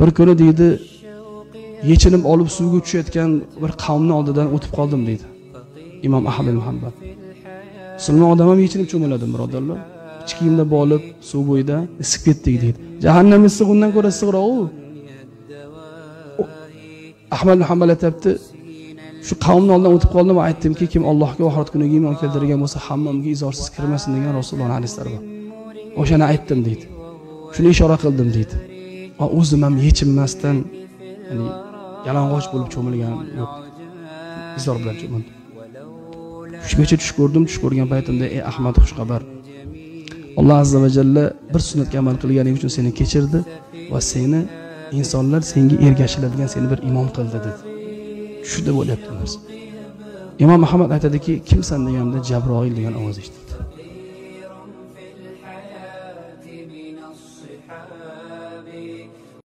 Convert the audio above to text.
bir kuni deydi yechinib olib suvga tushayotgan bir qavmni oldidan o'tib qoldim deydi imom ahmad muhammad musulmon odam ham yechinib cho'miladi birodarlar. Ichki kiyimda bo'lib suv bo'yida isib ketdik deydi. Jahannam issiq undan ko'ra issiqroqu ahmad muhammad aytyapti shu qavmni oldidan o'tib qoldim va aytdimki kim allohga oxirat kuniga iymon keltirgan bo'lsa hammomga izorsiz kirmasin degan rasulullohni hadislari bor. O'shani aytdim deydi. Shuni ishora qildim deydi. Va o'zim ham yechinmasdan ya'ni yalang'och bo'lib cho'milgan yo'q. Izor bilan cho'mildim tushgacha tush ko'rdim tush ko'rgan paytimda ey ahmad xushxabar. Alloh azza va jalla bir sunnatga amal qilganing uchun seni kechirdi va seni insonlar senga ergashiladigan seni bir imom qildi dedi. Tushida bo'lyapti bu narsa imom muhammad aytadiki kimsan? deganda jabroil degan ovoz eshitdi. أصحابي